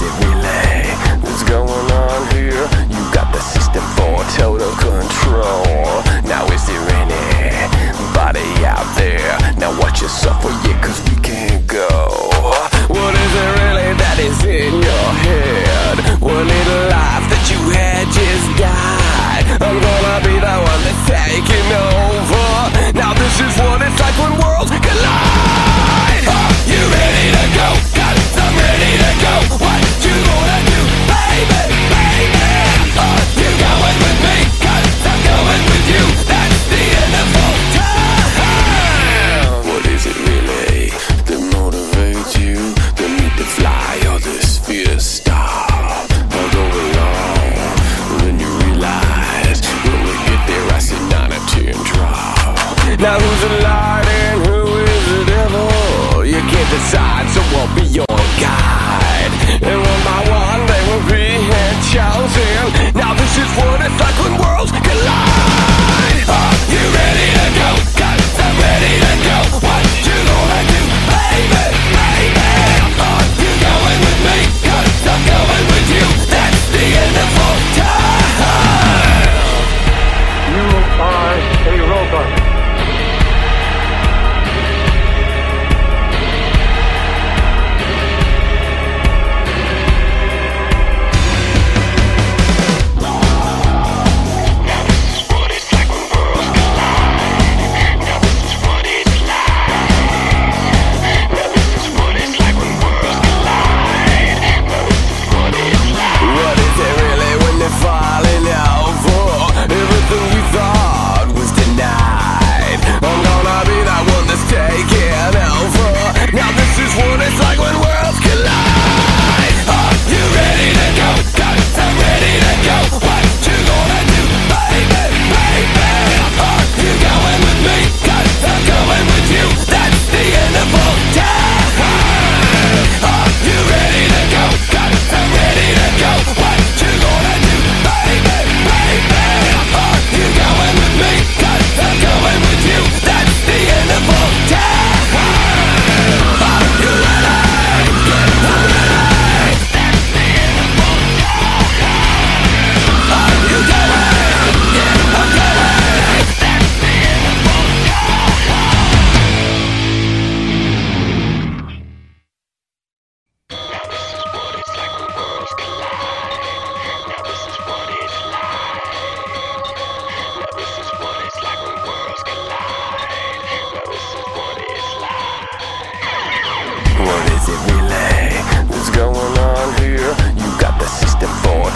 massive relay. What's going on here? You got the system for total control. Now is there anybody out there? Now watch yourself for you, cause we can't go. What is it really that is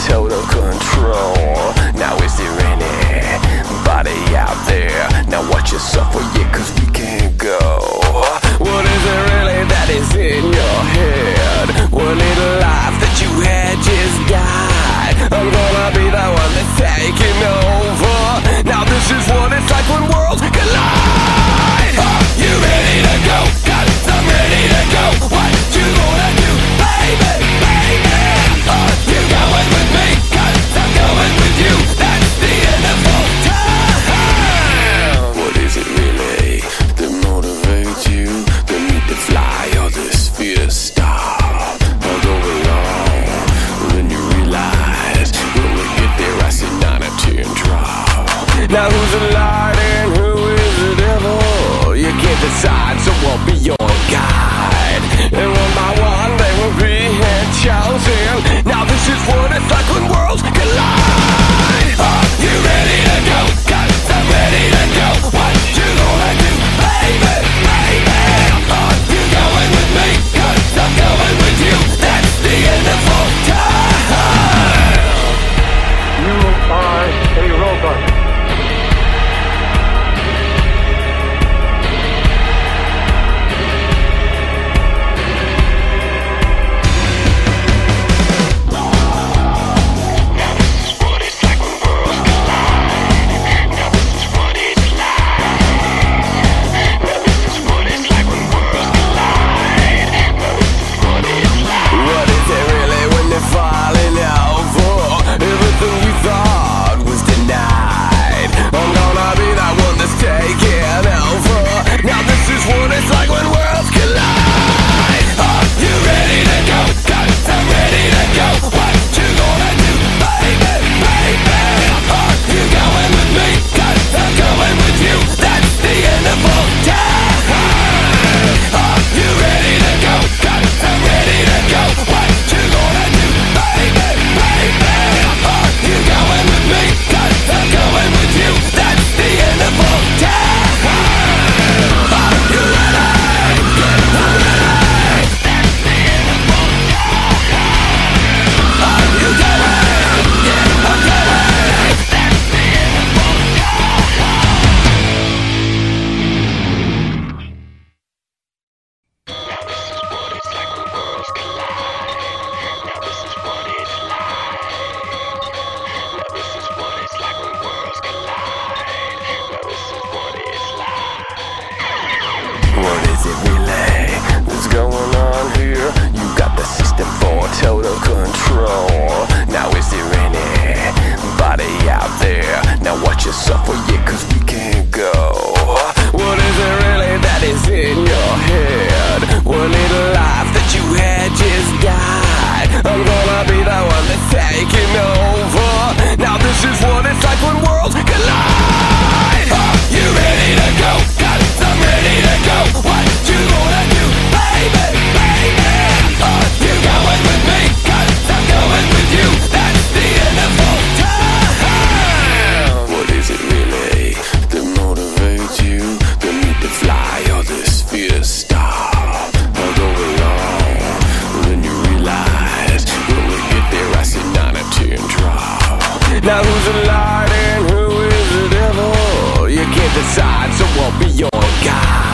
total control. Now who's the light and who is the devil? You can't decide, so I'll be your guide. And one by one they will be chosen. Now this is what it's like when worlds collide. Now who's a light and who is the devil? You can't decide, so I'll be your guide.